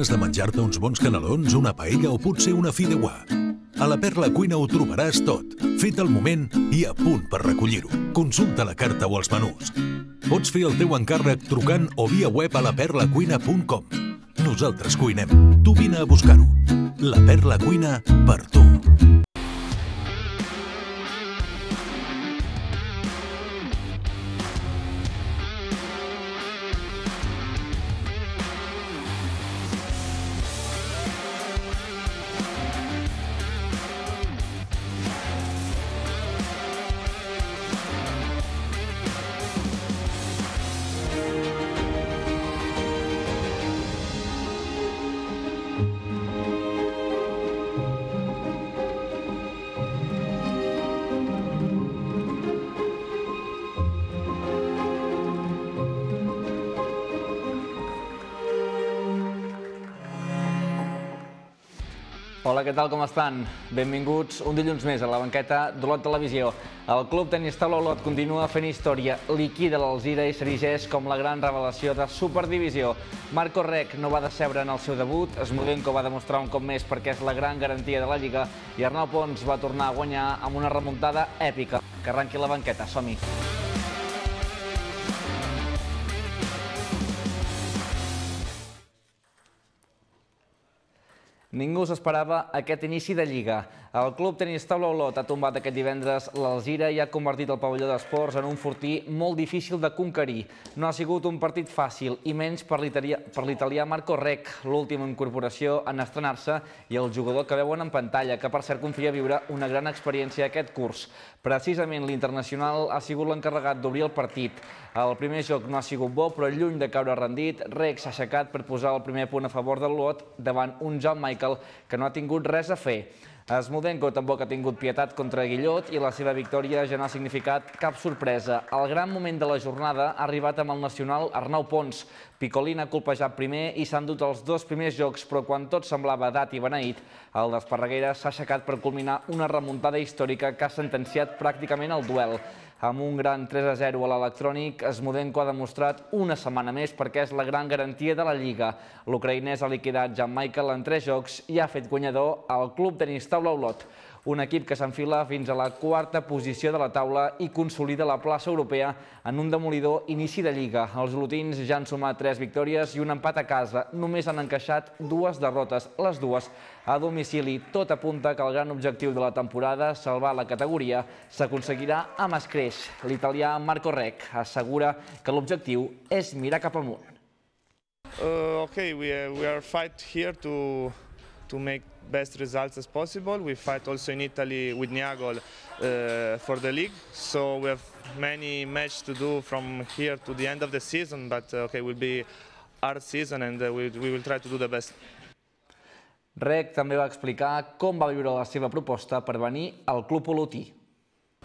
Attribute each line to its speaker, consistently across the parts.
Speaker 1: ganes de menjar-te uns bons canelons, una paella o potser una fideuà? A la Perla Cuina ho trobaràs tot, fet al moment i a punt per recollir-ho. Consulta la carta o els menús. Pots fer el teu encàrrec trucant o via web a laperlacuina.com. Nosaltres cuinem. Tu vine a buscar-ho. La Perla Cuina per tu.
Speaker 2: Hola, què tal, com estan? Benvinguts un dilluns més a la banqueta d'Olot Televisió. El Club Tenis Taula Olot continua fent història, liquida l'Alzira i s'erigeix com la gran revelació de Superdivisió. Marco Rec no va decebre en el seu debut, Smodenko va demostrar un cop més perquè és la gran garantia de la Lliga i Arnau Pons va tornar a guanyar amb una remuntada èpica. Que arranqui la banqueta, som-hi! Ningú s'esperava aquest inici de Lliga. El Club Tenis Taula Olot ha tombat aquest divendres l'Alzira i ha convertit el pavelló d'esports en un fortí molt difícil de conquerir. No ha sigut un partit fàcil, i menys per l'italià Marco Rec, l'última incorporació en estrenar-se i el jugador que veuen en pantalla, que per cert confia viure una gran experiència aquest curs. Precisament l'internacional ha sigut l'encarregat d'obrir el partit. El primer joc no ha sigut bo, però lluny de caure rendit, Rec s'ha aixecat per posar el primer punt a favor del lot davant un John Michael que no ha tingut res a fer. Smodenko tampoc ha tingut pietat contra Guillot i la seva victòria ja no ha significat cap sorpresa. El gran moment de la jornada ha arribat amb el nacional Arnau Pons. Picolín ha colpejat primer i s'han dut els dos primers jocs, però quan tot semblava dat i beneït, el d'Esparreguera s'ha aixecat per culminar una remuntada històrica que ha sentenciat pràcticament el duel. Amb un gran 3 a 0 a l'electrònic, Smodenko ha demostrat una setmana més perquè és la gran garantia de la Lliga. L'ucraïnès ha liquidat Jan Michael en 3 jocs i ha fet guanyador al Club Tenis Taula Olot, un equip que s'enfila fins a la quarta posició de la taula i consolida la plaça europea en un demolidor inici de Lliga. Els olotins ja han sumat 3 victòries i un empat a casa. Només han encaixat dues derrotes, les dues a domicili. Tot apunta que el gran objectiu de la temporada, salvar la categoria, s'aconseguirà amb escreix. L'italià Marco Rec assegura que l'objectiu és mirar cap amunt.
Speaker 3: Uh, okay, we are, we are fight here to to make best results as possible. We fight also in Italy with Niagol uh, for the league, so we have many matches to do from here to the end of the season. But uh, okay, will be hard season, and uh, we, we will try to do the best.
Speaker 2: Rec també va explicar com va viure la seva proposta per venir al Club Olotí.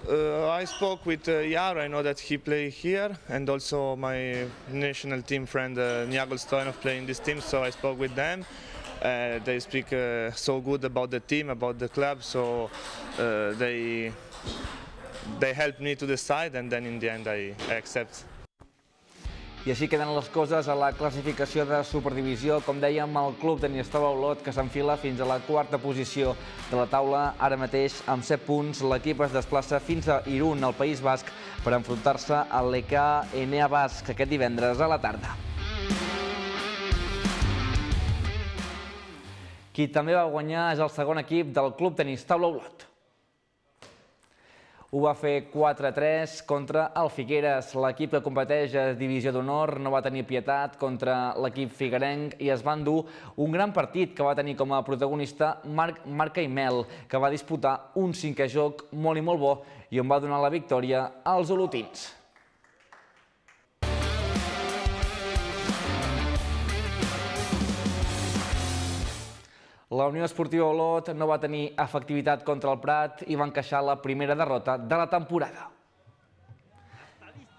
Speaker 3: Uh, I spoke with uh. I know that he play here, and also my national team friend uh, Niagol Stoyanov play in this team. So I spoke with them. Uh, they speak uh, so good about the team, about the club. So uh, they they helped me to decide, and then in the end I, I accept.
Speaker 2: I així queden les coses a la classificació de Superdivisió. Com dèiem, el club de Niestava Olot, que s'enfila fins a la quarta posició de la taula, ara mateix amb 7 punts. L'equip es desplaça fins a Irún, al País Basc, per enfrontar-se al l'EK Enea Basc aquest divendres a la tarda. Qui també va guanyar és el segon equip del Club Tenis Taula Olot. Ho va fer 4-3 contra el Figueres. L'equip que competeix a Divisió d'Honor no va tenir pietat contra l'equip figuerenc i es va endur un gran partit que va tenir com a protagonista Marc, Marc Aimel, que va disputar un cinquè joc molt i molt bo i on va donar la victòria als olotins. La Unió Esportiva Olot no va tenir efectivitat contra el Prat i va encaixar la primera derrota de la temporada.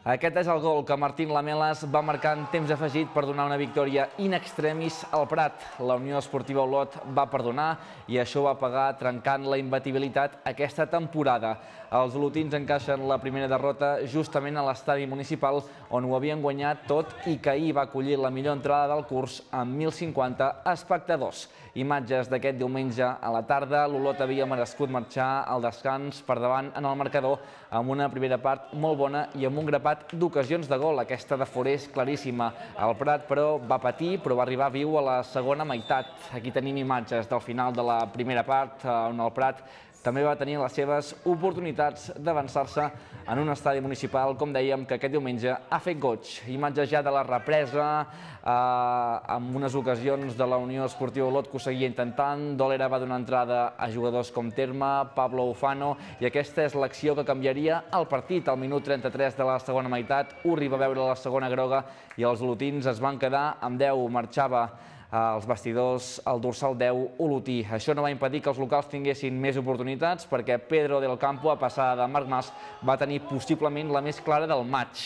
Speaker 2: Aquest és el gol que Martín Lamelas va marcar en temps afegit per donar una victòria in extremis al Prat. La Unió Esportiva Olot va perdonar i això va pagar trencant la imbatibilitat aquesta temporada. Els olotins encaixen la primera derrota justament a l'estadi municipal on ho havien guanyat tot i que ahir va acollir la millor entrada del curs amb 1.050 espectadors. Imatges d'aquest diumenge a la tarda, l'Olot havia merescut marxar al descans per davant en el marcador amb una primera part molt bona i amb un grapat d'ocasions de gol. Aquesta de Forés claríssima. El Prat, però, va patir, però va arribar viu a la segona meitat. Aquí tenim imatges del final de la primera part, on el Prat també va tenir les seves oportunitats d'avançar-se en un estadi municipal, com dèiem, que aquest diumenge ha fet goig. Imatges ja de la represa, eh, amb unes ocasions de la Unió Esportiva Olot que ho seguia intentant. Dolera va donar entrada a jugadors com Terma, Pablo Ufano, i aquesta és l'acció que canviaria el partit. Al minut 33 de la segona meitat, Urri va veure la segona groga i els olotins es van quedar amb 10. Marxava als vestidors el dorsal 10 Olotí. Això no va impedir que els locals tinguessin més oportunitats perquè Pedro del Campo, a passada de Marc Mas, va tenir possiblement la més clara del maig.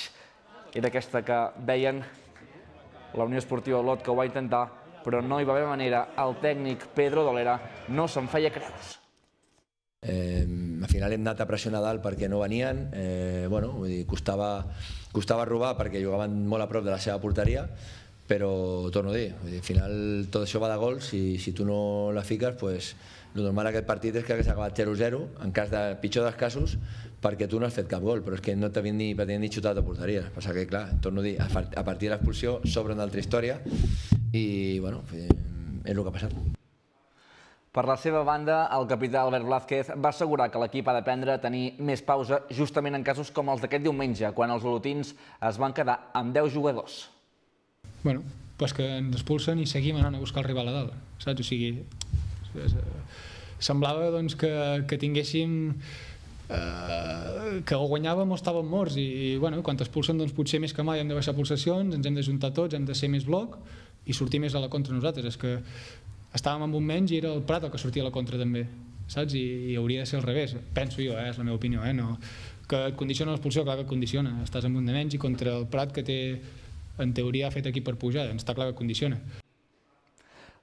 Speaker 2: Era aquesta que veien la Unió Esportiva Olot que ho va intentar, però no hi va haver manera. El tècnic Pedro Dolera no se'n feia creus.
Speaker 4: Eh, al final hem anat a pressionar dalt perquè no venien, eh, bueno, vull dir, costava, costava robar perquè jugaven molt a prop de la seva porteria, però torno a dir, al final tot això va de gols i si tu no la fiques, pues, el normal d'aquest partit és que hagués acabat 0-0, en cas de pitjor dels casos, perquè tu no has fet cap gol, però és que no t'havien ni, ni xutat a porteria. Passa que, clar, torno a dir, a partir de l'expulsió s'obre una altra història i, bueno, és el que ha passat.
Speaker 2: Per la seva banda, el capità Albert Blázquez va assegurar que l'equip ha d'aprendre a tenir més pausa justament en casos com els d'aquest diumenge, quan els olotins es van quedar amb 10 jugadors
Speaker 5: bueno, pues que ens expulsen i seguim anant a buscar el rival a dalt, saps? O sigui, semblava doncs, que, que tinguéssim eh, que o guanyàvem o estàvem morts i bueno, quan t'expulsen doncs, potser més que mai hem de baixar pulsacions, ens hem de juntar tots, hem de ser més bloc i sortir més a la contra nosaltres. És que estàvem amb un menys i era el Prat el que sortia a la contra també, saps? I, i hauria de ser al revés, penso jo, eh? és la meva opinió, eh? no, que et condiciona l'expulsió, clar que et condiciona, estàs amb un de menys i contra el Prat que té en teoria ha fet aquí per pujar, doncs està clar que condiciona.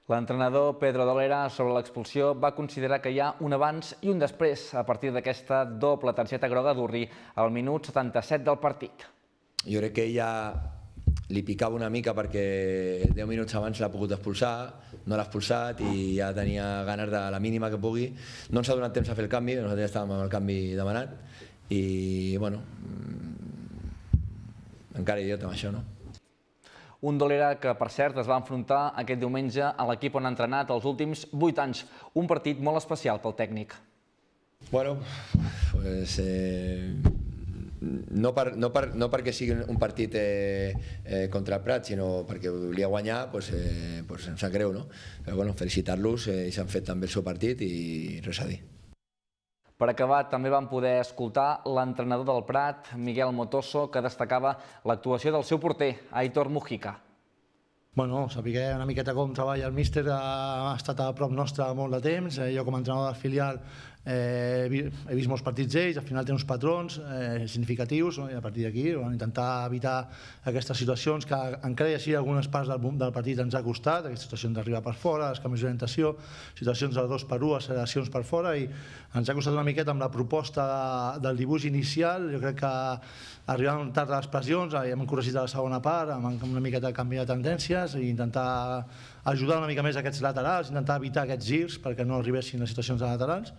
Speaker 2: L'entrenador Pedro Dolera sobre l'expulsió va considerar que hi ha un abans i un després a partir d'aquesta doble targeta groga d'Urri al minut 77 del partit.
Speaker 4: Jo crec que ella li picava una mica perquè 10 minuts abans l'ha pogut expulsar, no l'ha expulsat i ja tenia ganes de la mínima que pugui. No ens ha donat temps a fer el canvi, nosaltres ja estàvem amb el canvi demanat i, bueno, mm, encara idiota amb això, no?
Speaker 2: Un Dolera que, per cert, es va enfrontar aquest diumenge a l'equip on ha entrenat els últims 8 anys. Un partit molt especial pel tècnic.
Speaker 4: Bueno, pues, eh, no, per, no, per, no perquè sigui un partit eh, eh, contra el Prat, sinó perquè volia guanyar, pues, eh, pues em sap greu, no? Però bueno, felicitar-los, eh, ells han fet també el seu partit i res a dir.
Speaker 2: Per acabar, també vam poder escoltar l'entrenador del Prat, Miguel Motoso, que destacava l'actuació del seu porter, Aitor Mujica.
Speaker 6: Bueno, saber una miqueta com treballa el míster ha estat a prop nostre molt de temps. Eh, jo com a entrenador del filial Eh, he vist molts partits d'ells, al final té uns patrons eh, significatius no? i a partir d'aquí van intentar evitar aquestes situacions que encara hi ha algunes parts del, del partit ens ha costat, aquestes situacions d'arribar per fora, els canvis d'orientació, situacions de dos per 1, acceleracions per fora i ens ha costat una miqueta amb la proposta de, del dibuix inicial, jo crec que arribant tard a les pressions, hem corregit a la segona part, amb una miqueta de canvi de tendències i intentar ajudar una mica més aquests laterals, intentar evitar aquests girs perquè no arribessin a situacions de laterals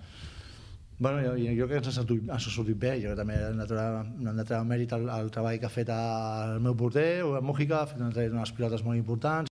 Speaker 6: Bueno, jo, jo crec que ens ha sortit, ha sortit bé, jo també hem de treure, mèrit al, al treball que ha fet el meu porter, el Mújica, ha fet unes pilotes molt importants.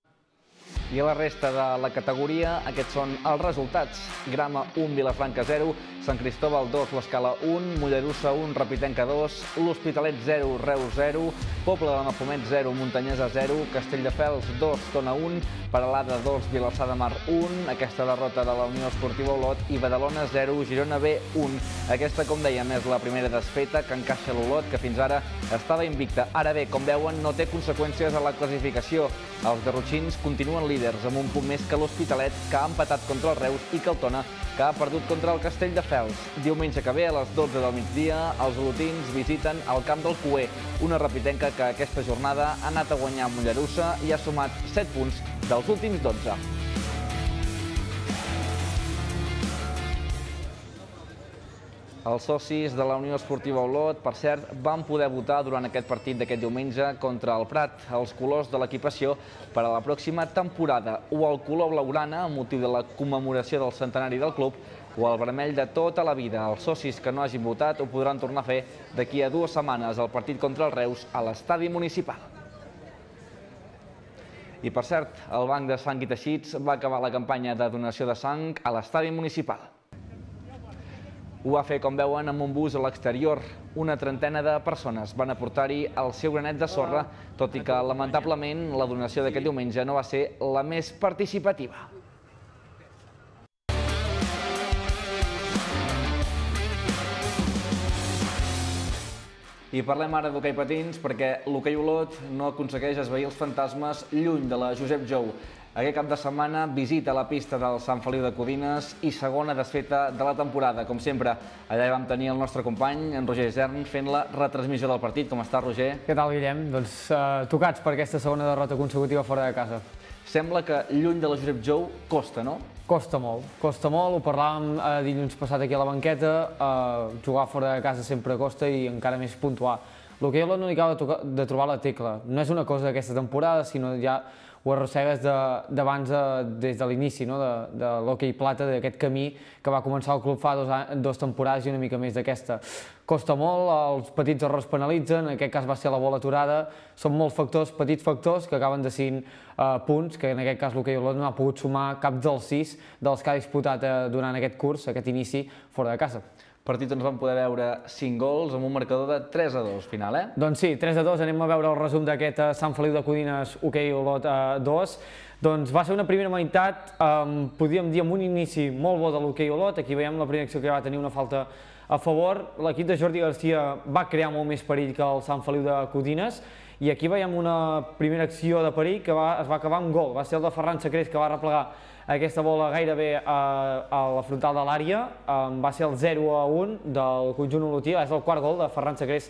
Speaker 2: I a la resta de la categoria, aquests són els resultats. Grama 1, Vilafranca 0, Sant Cristóbal 2, l'Escala 1, Mollerussa 1, Rapitenca 2, l'Hospitalet 0, Reus 0, Poble de Mafumet 0, Muntanyesa 0, Castelldefels 2, Tona 1, Paralada 2, Vilassar de Mar 1, aquesta derrota de la Unió Esportiva Olot i Badalona 0, Girona B 1. Aquesta, com dèiem, és la primera desfeta que encaixa l'Olot, que fins ara estava invicta. Ara bé, com veuen, no té conseqüències a la classificació. Els garrotxins continuen líders líders, amb un punt més que l'Hospitalet, que ha empatat contra el Reus, i Caltona, que ha perdut contra el Castell de Fels. Diumenge que ve, a les 12 del migdia, els olotins visiten el camp del Cué, una repitenca que aquesta jornada ha anat a guanyar Mollerussa i ha sumat 7 punts dels últims 12. Els socis de la Unió Esportiva Olot, per cert, van poder votar durant aquest partit d'aquest diumenge contra el Prat els colors de l'equipació per a la pròxima temporada, o el color blaugrana, amb motiu de la commemoració del centenari del club, o el vermell de tota la vida. Els socis que no hagin votat ho podran tornar a fer d'aquí a dues setmanes al partit contra el Reus a l'estadi municipal. I per cert, el Banc de Sang i Teixits va acabar la campanya de donació de sang a l'estadi municipal. Ho va fer, com veuen, amb un bus a l'exterior. Una trentena de persones van aportar-hi el seu granet de sorra, tot i que, lamentablement, la donació d'aquest diumenge no va ser la més participativa. I parlem ara d'hoquei patins perquè l'hoquei Olot no aconsegueix esveir els fantasmes lluny de la Josep Jou. Aquest cap de setmana visita la pista del Sant Feliu de Codines i segona desfeta de la temporada. Com sempre, allà vam tenir el nostre company, en Roger Zern, fent la retransmissió del partit. Com està, Roger?
Speaker 7: Què tal, Guillem? Doncs uh, tocats per aquesta segona derrota consecutiva fora de casa.
Speaker 2: Sembla que lluny de la Josep Jou costa, no?
Speaker 7: Costa molt, costa molt, ho parlàvem eh, dilluns passat aquí a la banqueta, eh, jugar fora de casa sempre costa i encara més puntuar. El que jo no li acaba de, de trobar la tecla. No és una cosa d'aquesta temporada, sinó ja ho arrossegues d'abans, de, de, des de l'inici no? de, de l'hoquei plata, d'aquest camí que va començar el club fa dos, dos temporades i una mica més d'aquesta. Costa molt, els petits errors penalitzen, en aquest cas va ser la bola aturada, són molts factors, petits factors, que acaben decidint eh, punts, que en aquest cas l'hoquei Olot no ha pogut sumar cap dels sis dels que ha disputat eh, durant aquest curs, aquest inici, fora de casa
Speaker 2: partit on es van poder veure 5 gols amb un marcador de 3 a 2 final, eh?
Speaker 7: Doncs sí, 3 a 2, anem a veure el resum d'aquest eh, Sant Feliu de Codines hoquei Olot 2. Eh, doncs va ser una primera meitat, um, podríem dir, amb un inici molt bo de l'hoquei Olot. Aquí veiem la primera acció que va tenir una falta a favor. L'equip de Jordi Garcia va crear molt més perill que el Sant Feliu de Codines i aquí veiem una primera acció de perill que va, es va acabar en gol. Va ser el de Ferran Sacrés que va replegar aquesta bola gairebé a, a la frontal de l'àrea, va ser el 0 a 1 del conjunt olotí, és el quart gol de Ferran Sagrés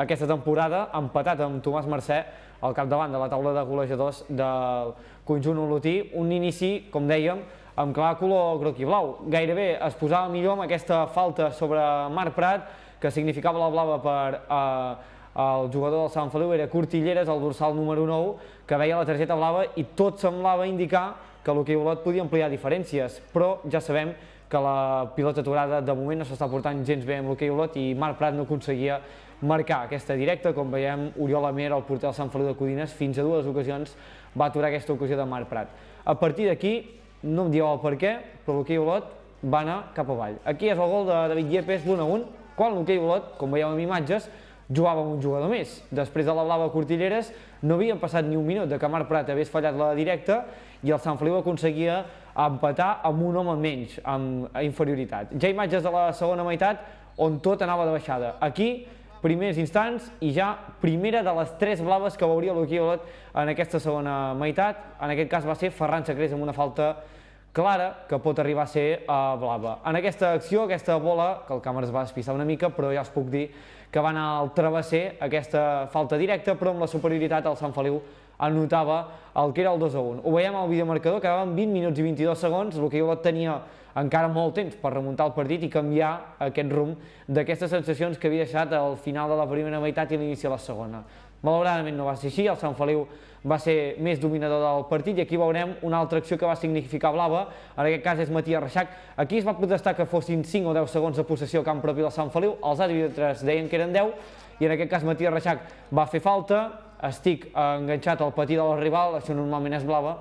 Speaker 7: aquesta temporada, empatat amb Tomàs Mercè al capdavant de la taula de golejadors del conjunt olotí, un inici, com dèiem, amb clar color groc i blau. Gairebé es posava millor amb aquesta falta sobre Marc Prat, que significava la blava per eh, el jugador del Sant Feliu, era Cortilleres, el dorsal número 9, que veia la targeta blava i tot semblava indicar que l'hoquei Olot podia ampliar diferències, però ja sabem que la pilota aturada de moment no s'està portant gens bé amb l'hoquei Olot i Marc Prat no aconseguia marcar aquesta directa, com veiem Oriol Amer, el porter del Sant Feliu de Codines, fins a dues ocasions va aturar aquesta ocasió de Marc Prat. A partir d'aquí, no em dieu el per què, però l'hoquei Olot va anar cap avall. Aquí és el gol de David Yepes, l'1 1, quan l'hoquei Olot, com veieu en imatges, jugava amb un jugador més. Després de la blava Cortilleres no havien passat ni un minut de que Marc Prat hagués fallat la directa i el Sant Feliu aconseguia empatar amb un home menys, amb inferioritat. Ja imatges de la segona meitat on tot anava de baixada. Aquí, primers instants i ja primera de les tres blaves que veuria l'Hockey Olot en aquesta segona meitat. En aquest cas va ser Ferran Sacrés amb una falta clara que pot arribar a ser uh, blava. En aquesta acció, aquesta bola, que el càmera es va despistar una mica, però ja us puc dir que va anar al travesser aquesta falta directa, però amb la superioritat al Sant Feliu anotava el que era el 2 a 1. Ho veiem al videomarcador, quedaven 20 minuts i 22 segons, el que jo tenia encara molt temps per remuntar el partit i canviar aquest rumb d'aquestes sensacions que havia deixat al final de la primera meitat i l'inici de la segona. Malauradament no va ser així, el Sant Feliu va ser més dominador del partit i aquí veurem una altra acció que va significar blava, en aquest cas és Matías Reixac. Aquí es va protestar que fossin 5 o 10 segons de possessió a camp propi del Sant Feliu, els àrbitres deien que eren 10 i en aquest cas Matías Reixac va fer falta, estic enganxat al patí del rival, això normalment és blava,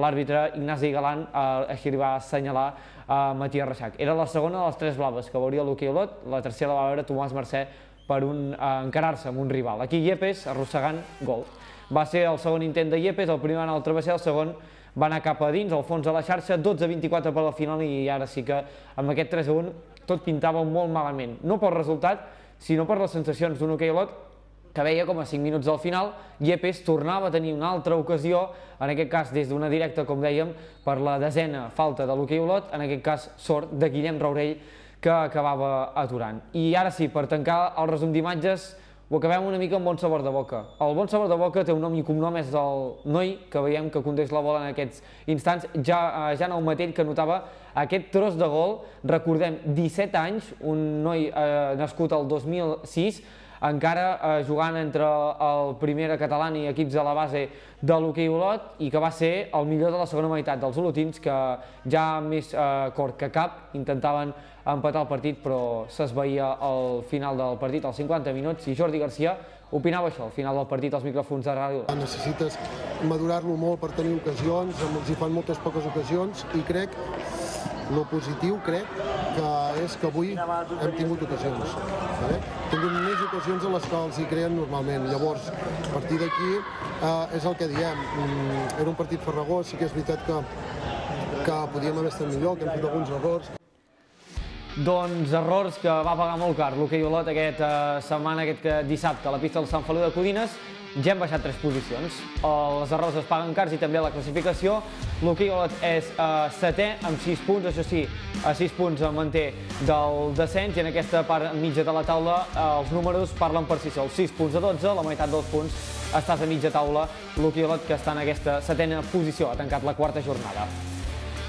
Speaker 7: l'àrbitre Ignasi Galant eh, així li va assenyalar a Matías Reixac. Era la segona de les tres blaves que veuria l'Uqui Olot, la tercera la va veure Tomàs Mercè per un, eh, encarar-se amb un rival. Aquí Yepes arrossegant gol. Va ser el segon intent de Yepes, el primer va anar al travesser, el segon va anar cap a dins, al fons de la xarxa, 12-24 per la final i ara sí que amb aquest 3 1 tot pintava molt malament. No pel resultat, sinó per les sensacions d'un hoquei Olot que veia com a 5 minuts del final Yepes tornava a tenir una altra ocasió, en aquest cas des d'una directa, com dèiem, per la desena falta de l'hoquei Olot, en aquest cas sort de Guillem Raurell, que acabava aturant. I ara sí, per tancar el resum d'imatges, ho acabem una mica amb bon sabor de boca. El bon sabor de boca té un nom i cognom, és el noi que veiem que condeix la bola en aquests instants, ja, ja en el mateix que notava aquest tros de gol, recordem, 17 anys, un noi eh, nascut el 2006, encara eh, jugant entre el primera català i equips de la base de l'hoquei Olot i que va ser el millor de la segona meitat dels olotins que ja més eh, cort que cap intentaven empatar el partit però s'esveia al final del partit als 50 minuts i Jordi Garcia opinava això al final del partit als micròfons de ràdio.
Speaker 8: Necessites madurar-lo molt per tenir ocasions, els hi fan moltes poques ocasions i crec el positiu crec que és que avui hem tingut ocasions. Vale? Tingut més ocasions en les que els hi creen normalment. Llavors, a partir d'aquí eh, és el que diem. Mm, era un partit farragós, sí que és veritat que, que podíem haver estat millor, que hem fet alguns errors.
Speaker 7: Doncs errors que va pagar molt car l'hoquei Olot aquesta setmana, aquest dissabte, a la pista del Sant Feliu de Codines. Ja hem baixat tres posicions. Els errors es paguen cars i també la classificació. L'hoquei Olot és uh, setè amb 6 punts, això sí, a 6 punts en manté del descens i en aquesta part mitja de la taula uh, els números parlen per si sols. 6 punts a 12, la meitat dels punts estàs a mitja taula. L'hoquei Olot que està en aquesta setena posició, ha tancat la quarta jornada.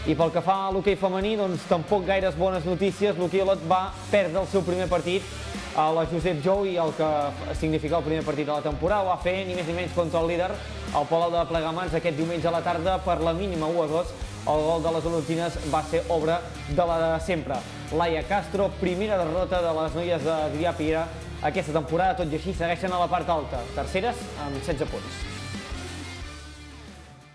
Speaker 7: I pel que fa a l'hoquei femení, doncs tampoc gaires bones notícies. L'hoquei Olot va perdre el seu primer partit a la Josep Jou i el que significa el primer partit de la temporada. Ho va fer ni més ni menys contra el líder, el Palau de Plegamans, aquest diumenge a la tarda per la mínima 1 a 2. El gol de les olotines va ser obra de la de sempre. Laia Castro, primera derrota de les noies d'Adrià Pira aquesta temporada, tot i així segueixen a la part alta, terceres amb 16 punts.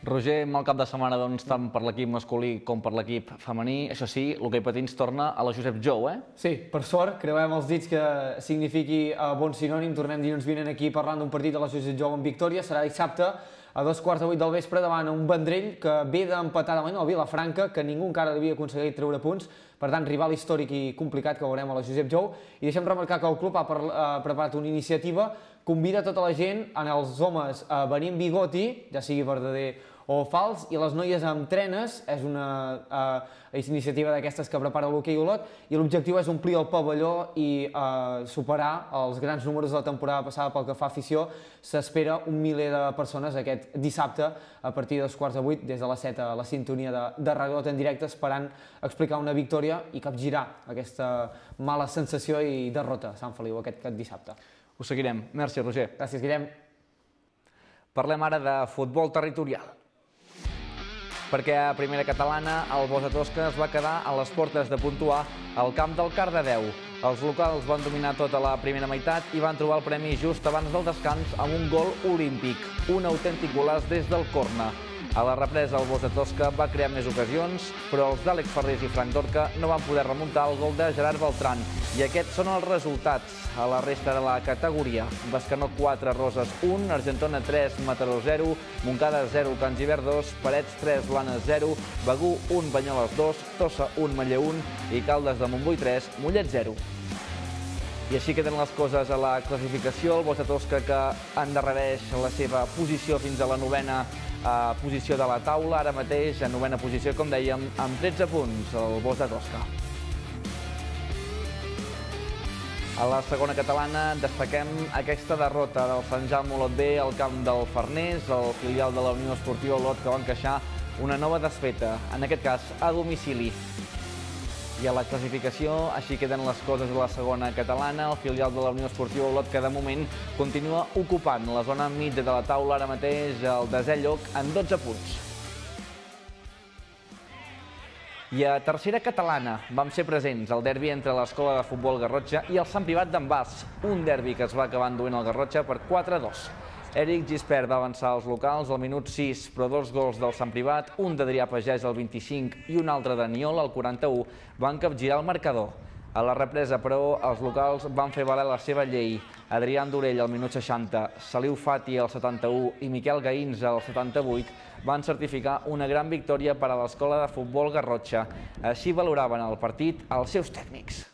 Speaker 2: Roger, mal cap de setmana doncs, tant per l'equip masculí com per l'equip femení. Això sí, l'hoquei patins torna a la Josep Jou, eh?
Speaker 7: Sí, per sort, creuem els dits que signifiqui uh, bon sinònim. Tornem dilluns vinent aquí parlant d'un partit de la Josep Jou en victòria. Serà dissabte a dos quarts de vuit del vespre davant un Vendrell que ve d'empatar davant el Vilafranca, que ningú encara havia aconseguit treure punts. Per tant, rival històric i complicat que veurem a la Josep Jou. I deixem remarcar que el club ha uh, preparat una iniciativa convida tota la gent, en els homes, a venir amb bigoti, ja sigui verdader o fals, i les noies amb trenes, és una uh, iniciativa d'aquestes que prepara l'hoquei Olot, i l'objectiu és omplir el pavelló i uh, superar els grans números de la temporada passada pel que fa a afició. S'espera un miler de persones aquest dissabte a partir dels quarts de vuit, des de les 7 a la sintonia de, de Radio en directe, esperant explicar una victòria i capgirar aquesta mala sensació i derrota a Sant Feliu aquest, aquest dissabte.
Speaker 2: Ho seguirem. Merci, Roger.
Speaker 7: Gràcies, Guillem.
Speaker 2: Parlem ara de futbol territorial perquè a primera catalana el Bosa Tosca es va quedar a les portes de puntuar al camp del Cardedeu. Els locals van dominar tota la primera meitat i van trobar el premi just abans del descans amb un gol olímpic, un autèntic golaç des del corna. A la represa, el Bosa Tosca va crear més ocasions, però els d'Àlex Ferrés i Frank Dorca no van poder remuntar el gol de Gerard Beltran. I aquests són els resultats a la resta de la categoria. Bascanó 4, Roses 1, Argentona 3, Mataró 0, Montcada 0, Can Givert 2, Parets 3, Blanes 0, Begú 1, Banyoles 2, Tossa 1, Maller 1 i Caldes de Montbui 3, Mollet 0. I així queden les coses a la classificació. El Bosa Tosca que endarrereix la seva posició fins a la novena posició de la taula, ara mateix a novena posició, com dèiem, amb 13 punts, el Bos de Tosca. A la segona catalana destaquem aquesta derrota del Sant Jaume Olot B al camp del Farners, el filial de la Unió Esportiva Olot, que va encaixar una nova desfeta, en aquest cas a domicili. I a la classificació, així queden les coses de la segona catalana. El filial de la Unió Esportiva Olot, que de moment continua ocupant la zona mitja de la taula, ara mateix el desè lloc en 12 punts. I a tercera catalana vam ser presents al derbi entre l'escola de futbol Garrotxa i el Sant Privat d'en Bas, un derbi que es va acabar enduent el Garrotxa per 4-2. Eric Gispert va avançar als locals al minut 6, però dos gols del Sant Privat, un d'Adrià Pagès al 25 i un altre de Niol al 41, van capgirar el marcador. A la represa, però, els locals van fer valer la seva llei. Adrià Andorell al minut 60, Saliu Fati al 71 i Miquel Gaïns al 78 van certificar una gran victòria per a l'escola de futbol Garrotxa. Així valoraven el partit els seus tècnics.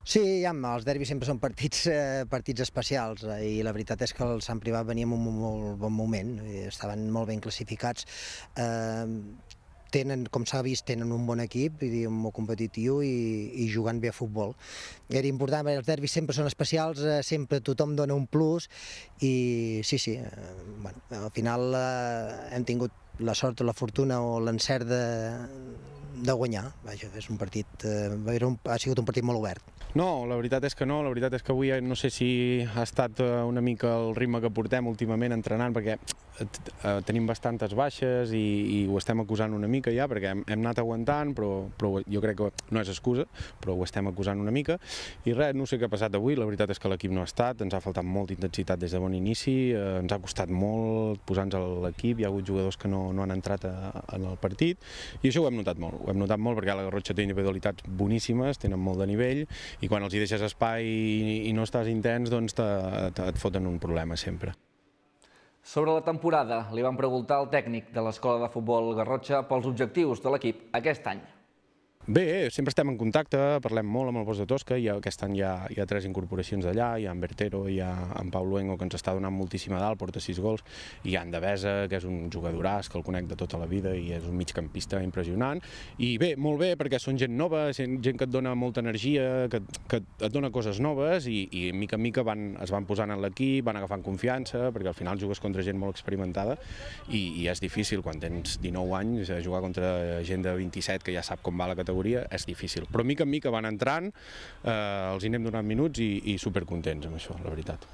Speaker 9: Sí, ja, els derbis sempre són partits, eh, partits especials eh, i la veritat és que el Sant Privat venia en un molt bon moment, estaven molt ben classificats. Eh, tenen, com s'ha vist, tenen un bon equip, i molt competitiu i, i jugant bé a futbol. Era important, perquè els derbis sempre són especials, eh, sempre tothom dona un plus i sí, sí, eh, bueno, al final eh, hem tingut la sort o la fortuna o l'encert de, de guanyar. Vaja, és un partit, eh, era un, ha sigut un partit molt obert.
Speaker 10: No, la veritat és que no, la veritat és que avui no sé si ha estat eh, una mica el ritme que portem últimament entrenant, perquè eh, eh, tenim bastantes baixes i, i ho estem acusant una mica ja, perquè hem, hem anat aguantant, però, però jo crec que no és excusa, però ho estem acusant una mica. I res, no sé què ha passat avui, la veritat és que l'equip no ha estat, ens ha faltat molta intensitat des de bon inici, eh, ens ha costat molt posar-nos a l'equip, hi ha hagut jugadors que no, no han entrat a, en el partit, i això ho hem notat molt, ho hem notat molt perquè la Garrotxa té individualitats boníssimes, tenen molt de nivell, i quan els hi deixes espai i, i no estàs intens, doncs te, te, et foten un problema sempre.
Speaker 2: Sobre la temporada, li van preguntar al tècnic de l'Escola de Futbol Garrotxa pels objectius de l'equip aquest any.
Speaker 10: Bé, sempre estem en contacte, parlem molt amb el Bosc de Tosca, i aquest any hi ha, hi ha tres incorporacions d'allà, hi ha en Bertero, hi ha en Pau Luengo, que ens està donant moltíssima dalt, porta sis gols, hi ha en Devesa, que és un jugadoràs, que el conec de tota la vida, i és un migcampista impressionant, i bé, molt bé, perquè són gent nova, gent que et dona molta energia, que, que et dona coses noves, i, i mica en mica van, es van posant en l'equip, van agafant confiança, perquè al final jugues contra gent molt experimentada, i, i és difícil, quan tens 19 anys, jugar contra gent de 27 que ja sap com va la categoria, categoria és difícil. Però mica en mica van entrant, eh, els hi anem donant minuts i, i supercontents amb això, la veritat.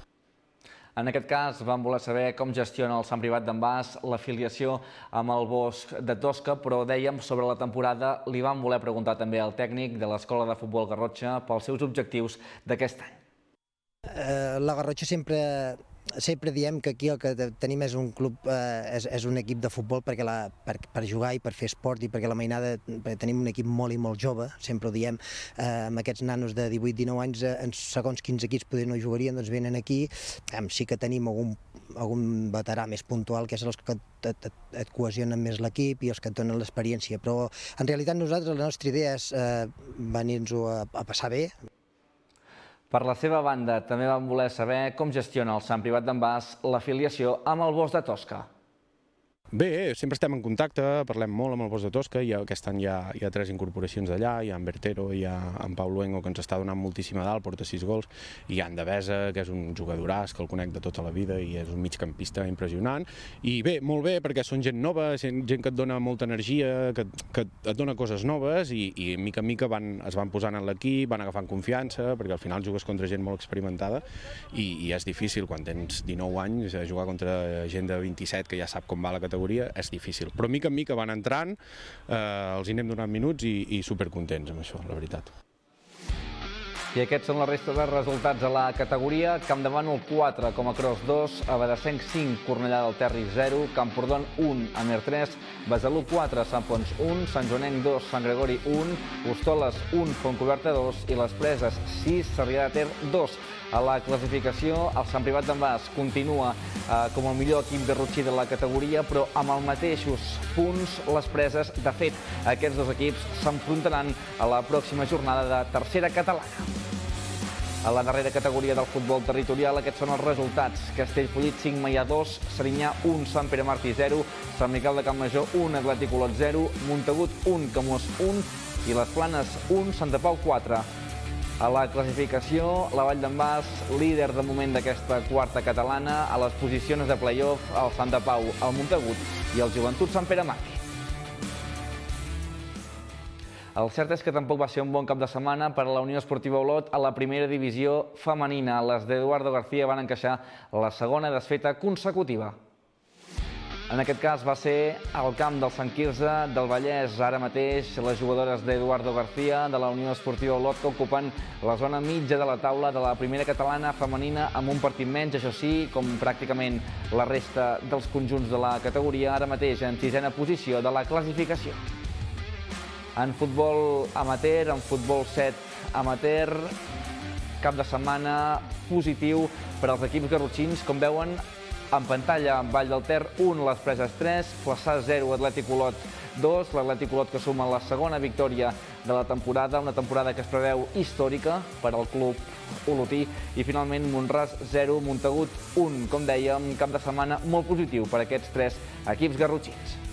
Speaker 2: En aquest cas, vam voler saber com gestiona el Sant Privat d'en Bas l'afiliació amb el Bosc de Tosca, però dèiem sobre la temporada li vam voler preguntar també al tècnic de l'Escola de Futbol Garrotxa pels seus objectius d'aquest any.
Speaker 9: Eh, la Garrotxa sempre sempre diem que aquí el que tenim és un club, eh, és, és un equip de futbol perquè la, per, per jugar i per fer esport i perquè la mainada, tenim un equip molt i molt jove, sempre ho diem, eh, amb aquests nanos de 18-19 anys, eh, en segons quins equips poder no jugarien, doncs venen aquí, eh, sí que tenim algun, algun veterà més puntual, que és els que et, et, et cohesionen més l'equip i els que et donen l'experiència, però en realitat nosaltres la nostra idea és eh, venir-nos-ho a, a passar bé,
Speaker 2: per la seva banda, també van voler saber com gestiona el Sant Privat d'en Bas l'afiliació amb el Bosc de Tosca.
Speaker 10: Bé, sempre estem en contacte, parlem molt amb el Bosc de Tosca, i aquest any hi ha, hi ha tres incorporacions d'allà, hi ha en Bertero, hi ha en Pau Luengo, que ens està donant moltíssima dalt, porta sis gols, hi ha en Devesa, que és un jugadoràs, que el conec de tota la vida, i és un migcampista impressionant, i bé, molt bé, perquè són gent nova, gent, gent que et dona molta energia, que, que et dona coses noves, i, i mica en mica van, es van posant en l'equip, van agafant confiança, perquè al final jugues contra gent molt experimentada, i, i és difícil, quan tens 19 anys, jugar contra gent de 27 que ja sap com va la categoria, categoria és difícil. Però mica en mica van entrant, eh, els hi anem donant minuts i, i supercontents amb això, la veritat.
Speaker 2: I aquests són la resta de resultats a la categoria. Camp de Bànol 4, com a Cross 2, Abadassenc 5, Cornellà del Terri 0, Camprodon 1, Amer 3, Besalú 4, Sant Pons 1, Sant Joanenc 2, Sant Gregori 1, Hostoles 1, Fontcoberta 2 i les Preses 6, Sarrià de Ter 2. A la classificació, el Sant Privat d'en Bas continua eh, com el millor equip de Rutxí de la categoria, però amb els mateixos punts les preses. De fet, aquests dos equips s'enfrontaran a la pròxima jornada de tercera catalana. A la darrera categoria del futbol territorial, aquests són els resultats. Castellfollit 5, Maia 2, Serinyà 1, Sant Pere Martí 0, Sant Miquel de Campmajor 1, Atlètic Olot 0, Montagut 1, Camós 1 i les Planes 1, Santa Pau 4. A la classificació, la Vall d'en Bas, líder de moment d'aquesta quarta catalana, a les posicions de play-off, el Santa Pau, el Montagut i el Joventut Sant Pere Martí. El cert és que tampoc va ser un bon cap de setmana per a la Unió Esportiva Olot a la primera divisió femenina. Les d'Eduardo García van encaixar la segona desfeta consecutiva. En aquest cas va ser al camp del Sant Quirze del Vallès. Ara mateix les jugadores d'Eduardo García de la Unió Esportiva Olot ocupen la zona mitja de la taula de la primera catalana femenina amb un partit menys, això sí, com pràcticament la resta dels conjunts de la categoria, ara mateix en sisena posició de la classificació. En futbol amateur, en futbol 7 amateur, cap de setmana positiu per als equips garrotxins, com veuen en pantalla, Vall del Ter 1, les preses 3, Flaçà 0, Atlètic Olot 2, l'Atlètic Olot que suma la segona victòria de la temporada, una temporada que es preveu històrica per al club olotí i finalment Montràs 0, Montagut 1. Com dèiem, cap de setmana molt positiu per aquests tres equips garrotxins.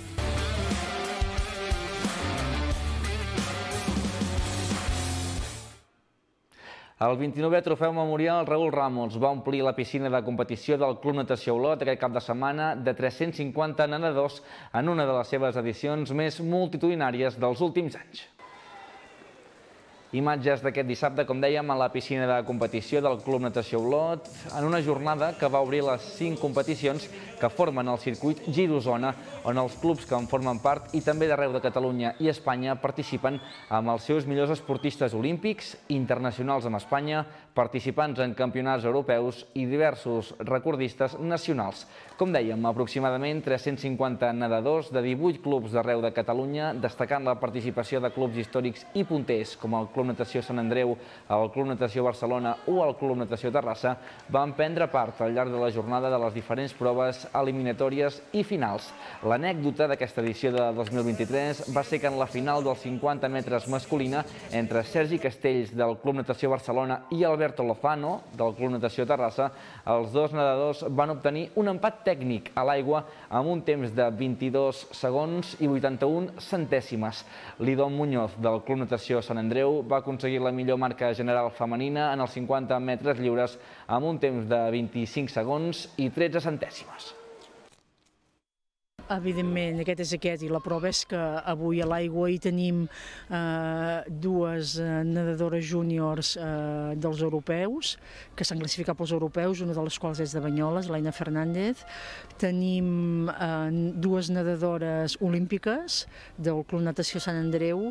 Speaker 2: El 29è trofeu memorial Raül Ramos va omplir la piscina de competició del Club Natació Olot aquest cap de setmana de 350 nedadors en una de les seves edicions més multitudinàries dels últims anys. Imatges d'aquest dissabte, com dèiem, a la piscina de competició del Club Natació Olot, en una jornada que va obrir les cinc competicions que formen el circuit Girosona, on els clubs que en formen part i també d'arreu de Catalunya i Espanya participen amb els seus millors esportistes olímpics, internacionals amb Espanya, participants en campionats europeus i diversos recordistes nacionals. Com dèiem, aproximadament 350 nedadors de 18 clubs d'arreu de Catalunya, destacant la participació de clubs històrics i punters com el Club Natació Sant Andreu, el Club Natació Barcelona o el Club Natació Terrassa van prendre part al llarg de la jornada de les diferents proves eliminatòries i finals. L'anècdota d'aquesta edició de 2023 va ser que en la final dels 50 metres masculina entre Sergi Castells del Club Natació Barcelona i Alberto Lozano del Club Natació Terrassa, els dos nedadors van obtenir un empat tècnic a l'aigua amb un temps de 22 segons i 81 centèsimes. Lidon Muñoz del Club Natació Sant Andreu va aconseguir la millor marca general femenina en els 50 metres lliures amb un temps de 25 segons i 13 centèsimes.
Speaker 11: Evidentment, aquest és aquest, i la prova és que avui a l'aigua hi tenim eh, dues eh, nedadores júniors eh, dels europeus, que s'han classificat pels europeus, una de les quals és de Banyoles, l'Aina Fernández. Tenim eh, dues nedadores olímpiques del Club Natació Sant Andreu,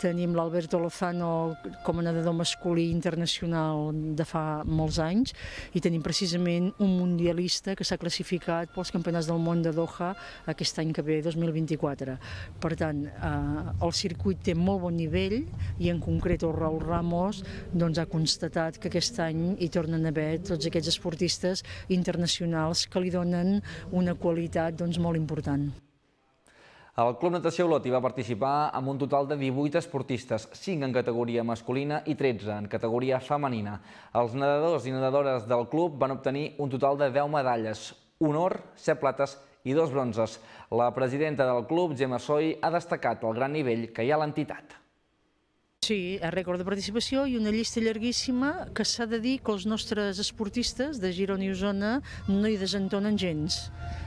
Speaker 11: Tenim l'Alberto Lozano com a nedador masculí internacional de fa molts anys i tenim precisament un mundialista que s'ha classificat pels campionats del món de Doha aquest any que ve, 2024. Per tant, eh, el circuit té molt bon nivell i en concret el Raúl Ramos doncs, ha constatat que aquest any hi tornen a haver tots aquests esportistes internacionals que li donen una qualitat doncs, molt important.
Speaker 2: El Club Natació Olot hi va participar amb un total de 18 esportistes, 5 en categoria masculina i 13 en categoria femenina. Els nedadors i nedadores del club van obtenir un total de 10 medalles, un or, 7 plates i dos bronzes. La presidenta del club, Gemma Soy, ha destacat el gran nivell que hi ha a l'entitat.
Speaker 11: Sí, a rècord de participació i una llista llarguíssima que s'ha de dir que els nostres esportistes de Girona i Osona no hi desentonen gens.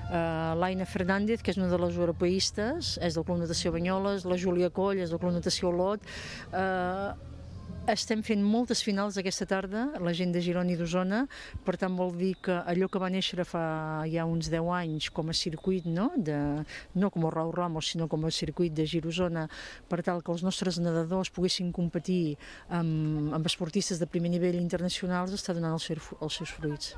Speaker 11: Uh, L'Aina Fernández, que és una de les europeistes, és del Club Natació Banyoles, la Júlia Coll és del Club Natació Olot, uh, estem fent moltes finals aquesta tarda, la gent de Girona i d'Osona, per tant vol dir que allò que va néixer fa ja uns 10 anys com a circuit, no, de, no com a Raúl Ramos, sinó com a circuit de Girosona, per tal que els nostres nedadors poguessin competir amb, amb esportistes de primer nivell internacionals, està donant els, els seus fruits.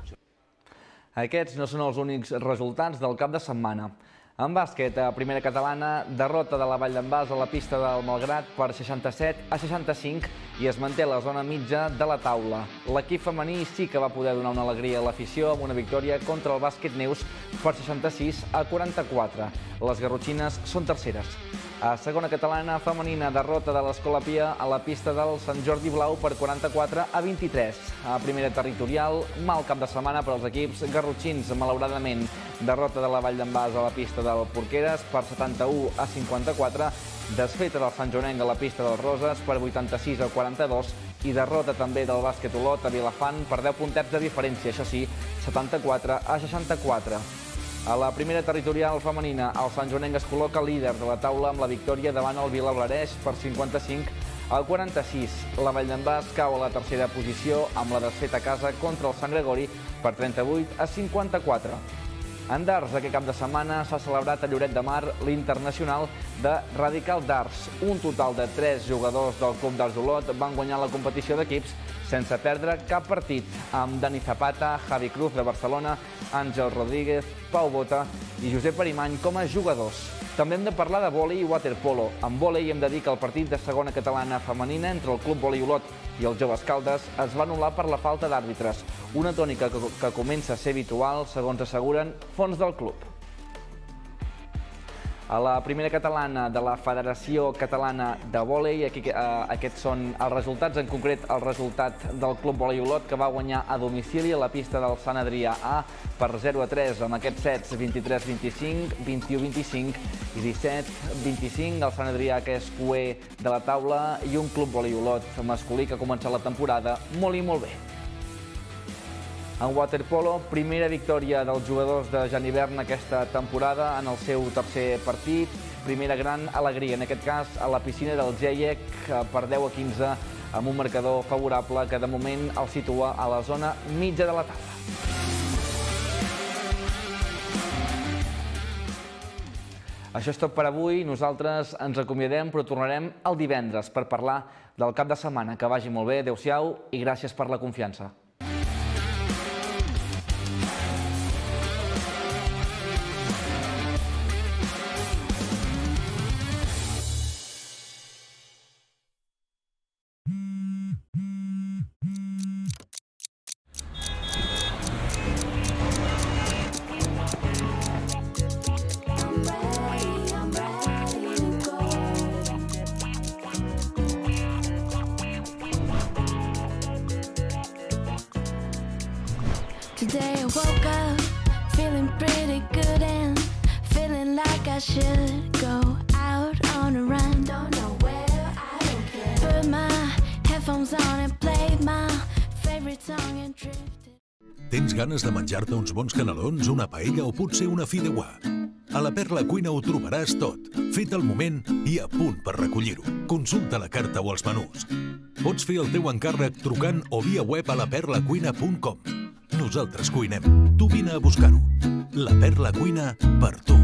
Speaker 2: Aquests no són els únics resultats del cap de setmana. En bàsquet, a primera catalana, derrota de la Vall d'en Bas a la pista del Malgrat per 67 a 65 i es manté la zona mitja de la taula. L'equip femení sí que va poder donar una alegria a l'afició amb una victòria contra el bàsquet Neus per 66 a 44. Les garrotxines són terceres. A segona catalana femenina, derrota de l'Escola Pia a la pista del Sant Jordi Blau per 44 a 23. A primera territorial, mal cap de setmana per als equips garrotxins, malauradament. Derrota de la Vall d'en Bas a la pista del Porqueres per 71 a 54. Desfeta del Sant Jonenc a la pista dels Roses per 86 a 42 i derrota també del bàsquet Olot a Vilafant per 10 puntets de diferència, això sí, 74 a 64. A la primera territorial femenina, el Sant Joanenc es col·loca líder de la taula amb la victòria davant el Vilablareix per 55 al 46. La Vall d'en Bas cau a la tercera posició amb la desfeta casa contra el Sant Gregori per 38 a 54. En darts, aquest cap de setmana s'ha celebrat a Lloret de Mar l'Internacional de Radical Darts. Un total de 3 jugadors del Club d'Arts d'Olot van guanyar la competició d'equips sense perdre cap partit, amb Dani Zapata, Javi Cruz de Barcelona, Àngel Rodríguez, Pau Bota i Josep Arimany com a jugadors. També hem de parlar de vòlei i waterpolo. En vòlei hem de dir que el partit de segona catalana femenina entre el Club Vòlei Olot i els Joves Caldes es va anul·lar per la falta d'àrbitres, una tònica que, que comença a ser habitual, segons asseguren fons del club. A la primera catalana de la Federació Catalana de Vòlei, aquí, eh, aquests són els resultats, en concret el resultat del Club Vòlei Olot, que va guanyar a domicili a la pista del Sant Adrià A per 0 a 3, amb aquests sets 23-25, 21-25 i 17-25. El Sant Adrià, que és cué de la taula, i un Club Vòlei Olot masculí que ha començat la temporada molt i molt bé. En waterpolo, primera victòria dels jugadors de Jan Hivern aquesta temporada en el seu tercer partit. Primera gran alegria, en aquest cas a la piscina del GEIEC per 10 a 15 amb un marcador favorable que de moment el situa a la zona mitja de la taula. Això és tot per avui. Nosaltres ens acomiadem, però tornarem el divendres per parlar del cap de setmana. Que vagi molt bé, adeu-siau i gràcies per la confiança.
Speaker 1: Ganes de menjar-te uns bons canelons, una paella o potser una fideuà? A la Perla Cuina ho trobaràs tot, fet al moment i a punt per recollir-ho. Consulta la carta o els menús. Pots fer el teu encàrrec trucant o via web a laperlacuina.com. Nosaltres cuinem. Tu vine a buscar-ho. La Perla Cuina per tu.